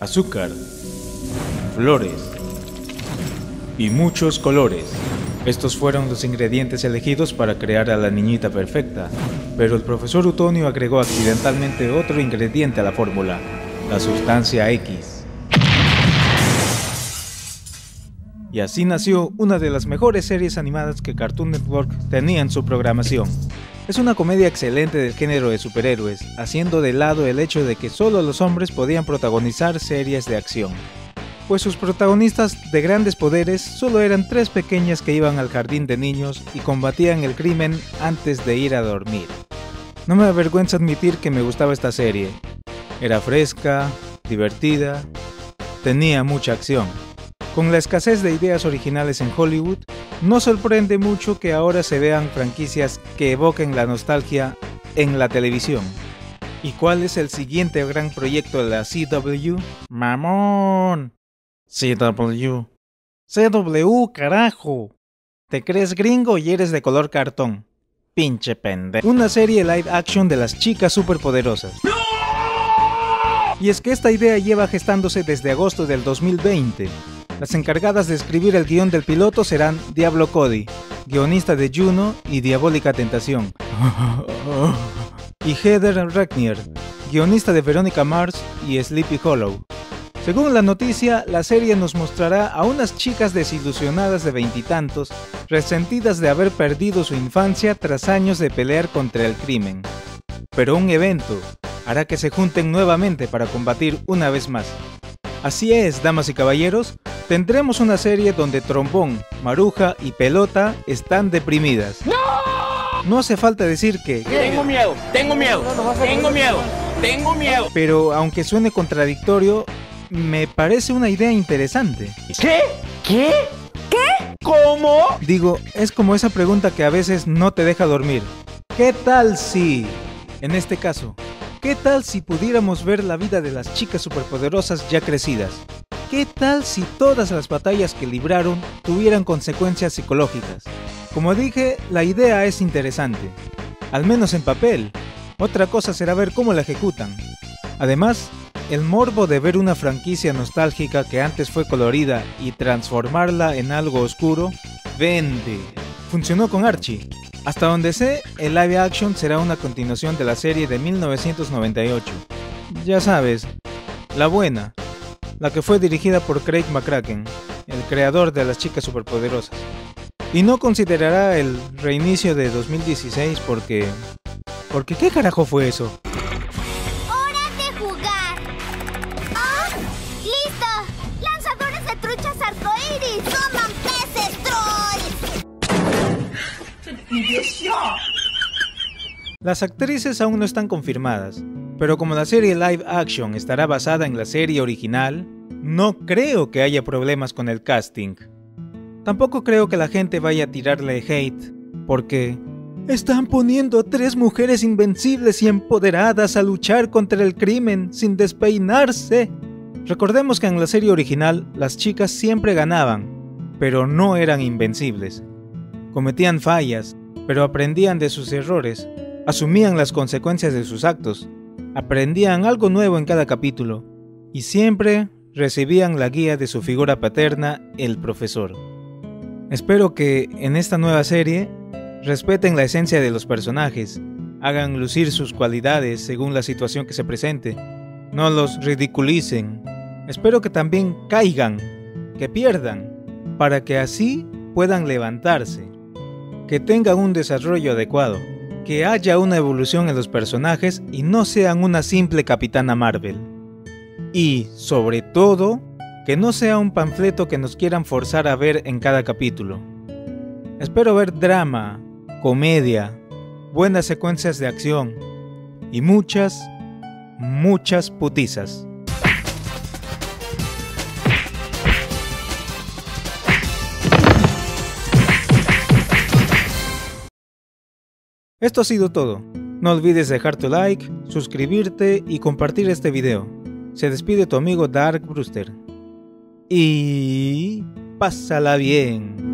azúcar, flores y muchos colores. Estos fueron los ingredientes elegidos para crear a la niñita perfecta, pero el profesor Utonio agregó accidentalmente otro ingrediente a la fórmula, la sustancia X. Y así nació una de las mejores series animadas que Cartoon Network tenía en su programación. Es una comedia excelente del género de superhéroes, haciendo de lado el hecho de que solo los hombres podían protagonizar series de acción. Pues sus protagonistas de grandes poderes solo eran tres pequeñas que iban al jardín de niños y combatían el crimen antes de ir a dormir. No me avergüenza admitir que me gustaba esta serie. Era fresca, divertida, tenía mucha acción. Con la escasez de ideas originales en Hollywood, no sorprende mucho que ahora se vean franquicias que evoquen la nostalgia en la televisión. ¿Y cuál es el siguiente gran proyecto de la CW? ¡Mamón! CW. CW, carajo. ¿Te crees gringo y eres de color cartón? Pinche pendejo. Una serie live action de las chicas superpoderosas. Y es que esta idea lleva gestándose desde agosto del 2020 las encargadas de escribir el guion del piloto serán Diablo Cody, guionista de Juno y Diabólica Tentación, y Heather Recknier, guionista de Veronica Mars y Sleepy Hollow. Según la noticia, la serie nos mostrará a unas chicas desilusionadas de veintitantos, resentidas de haber perdido su infancia tras años de pelear contra el crimen. Pero un evento hará que se junten nuevamente para combatir una vez más. Así es, damas y caballeros, tendremos una serie donde Trombón, Maruja y Pelota están deprimidas. ¡No! No hace falta decir que... Tengo miedo, tengo miedo, tengo miedo, tengo miedo. Pero aunque suene contradictorio, me parece una idea interesante. ¿Qué? ¿Qué? ¿Qué? ¿Cómo? Digo, es como esa pregunta que a veces no te deja dormir. ¿Qué tal si... En este caso, ¿qué tal si pudiéramos ver la vida de las chicas superpoderosas ya crecidas? ¿Qué tal si todas las batallas que libraron tuvieran consecuencias psicológicas? Como dije, la idea es interesante, al menos en papel. Otra cosa será ver cómo la ejecutan. Además, el morbo de ver una franquicia nostálgica que antes fue colorida y transformarla en algo oscuro, vende. Funcionó con Archie. Hasta donde sé, el live action será una continuación de la serie de 1998. Ya sabes, la buena, la que fue dirigida por Craig McCracken, el creador de las chicas superpoderosas. Y no considerará el reinicio de 2016 porque... Porque ¿qué carajo fue eso? ¡Hora de jugar! ¡Ah! ¡Listo! ¡Lanzadores de truchas arcoíris! ¡Toman peces, trolls! Las actrices aún no están confirmadas, pero como la serie live action estará basada en la serie original, no creo que haya problemas con el casting. Tampoco creo que la gente vaya a tirarle hate, porque están poniendo a tres mujeres invencibles y empoderadas a luchar contra el crimen sin despeinarse. Recordemos que en la serie original las chicas siempre ganaban, pero no eran invencibles. Cometían fallas, pero aprendían de sus errores, asumían las consecuencias de sus actos aprendían algo nuevo en cada capítulo y siempre recibían la guía de su figura paterna, el profesor. Espero que en esta nueva serie respeten la esencia de los personajes, hagan lucir sus cualidades según la situación que se presente, no los ridiculicen. Espero que también caigan, que pierdan, para que así puedan levantarse, que tengan un desarrollo adecuado que haya una evolución en los personajes y no sean una simple Capitana Marvel. Y, sobre todo, que no sea un panfleto que nos quieran forzar a ver en cada capítulo. Espero ver drama, comedia, buenas secuencias de acción y muchas, muchas putizas. Esto ha sido todo. No olvides dejar tu like, suscribirte y compartir este video. Se despide tu amigo Dark Brewster. Y... pásala bien.